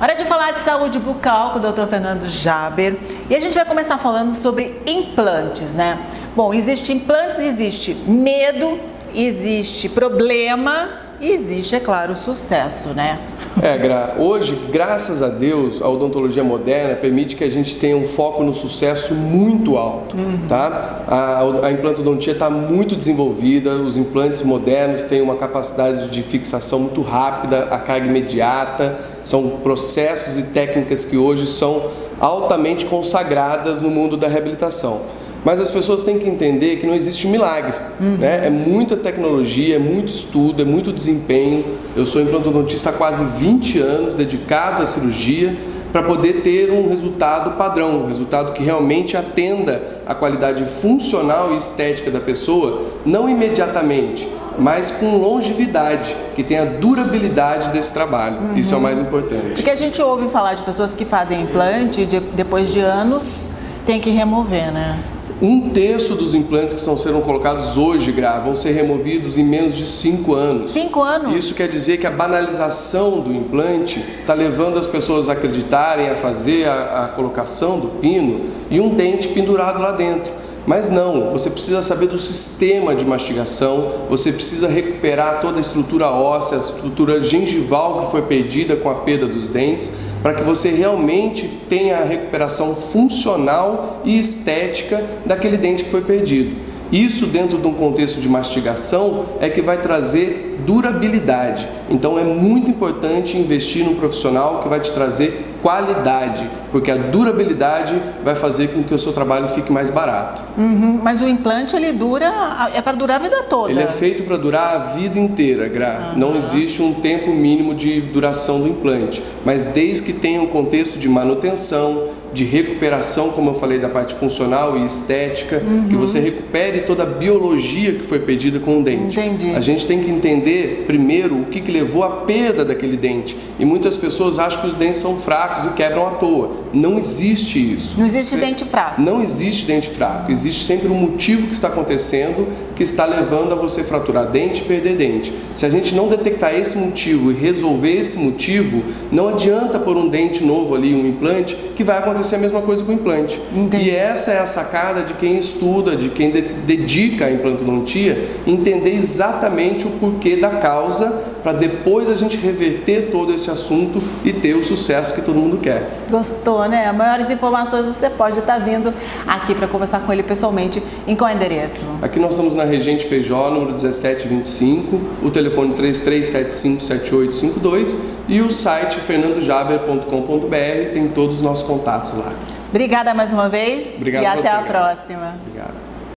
Hora de falar de saúde bucal com o Dr. Fernando Jaber. E a gente vai começar falando sobre implantes, né? Bom, existe implantes, existe medo, existe problema e existe, é claro, sucesso, né? É, Gra, hoje, graças a Deus, a odontologia moderna permite que a gente tenha um foco no sucesso muito alto, uhum. tá? A, a implantodontia está muito desenvolvida, os implantes modernos têm uma capacidade de fixação muito rápida, a carga imediata, são processos e técnicas que hoje são altamente consagradas no mundo da reabilitação. Mas as pessoas têm que entender que não existe milagre. Uhum. Né? É muita tecnologia, é muito estudo, é muito desempenho. Eu sou implantodontista há quase 20 anos, dedicado à cirurgia, para poder ter um resultado padrão, um resultado que realmente atenda a qualidade funcional e estética da pessoa, não imediatamente, mas com longevidade, que tenha durabilidade desse trabalho. Uhum. Isso é o mais importante. Porque a gente ouve falar de pessoas que fazem implante de, depois de anos tem que remover, né? Um terço dos implantes que estão sendo colocados hoje, Gra, vão ser removidos em menos de 5 anos. 5 anos? Isso quer dizer que a banalização do implante está levando as pessoas a acreditarem, a fazer a, a colocação do pino e um dente pendurado lá dentro. Mas não, você precisa saber do sistema de mastigação, você precisa recuperar toda a estrutura óssea, a estrutura gengival que foi perdida com a perda dos dentes, para que você realmente tenha a recuperação funcional e estética daquele dente que foi perdido. Isso dentro de um contexto de mastigação é que vai trazer durabilidade. Então é muito importante investir num profissional que vai te trazer qualidade, porque a durabilidade vai fazer com que o seu trabalho fique mais barato. Uhum, mas o implante ele dura, é para durar a vida toda. Ele é feito para durar a vida inteira, Gra. Uhum. Não existe um tempo mínimo de duração do implante, mas desde que tenha um contexto de manutenção, de recuperação, como eu falei, da parte funcional e estética, uhum. que você recupere toda a biologia que foi perdida com o dente. Entendi. A gente tem que entender primeiro o que, que levou à perda daquele dente. E muitas pessoas acham que os dentes são fracos e quebram à toa. Não existe isso. Não existe você... dente fraco. Não existe dente fraco. Existe sempre um motivo que está acontecendo que está levando a você fraturar dente e perder dente. Se a gente não detectar esse motivo e resolver esse motivo, não adianta pôr um dente novo ali, um implante, que vai acontecer a mesma coisa com o implante. Entendi. E essa é a sacada de quem estuda, de quem dedica a implantodontia, entender exatamente o porquê da causa para depois a gente reverter todo esse assunto e ter o sucesso que todo mundo quer. Gostou, né? Maiores informações você pode estar vindo aqui para conversar com ele pessoalmente. Em qual endereço? Aqui nós estamos na Regente Feijó, número 1725, o telefone 33757852 e o site fernandojaber.com.br tem todos os nossos contatos lá. Obrigada mais uma vez Obrigado e até você, a próxima. Obrigado.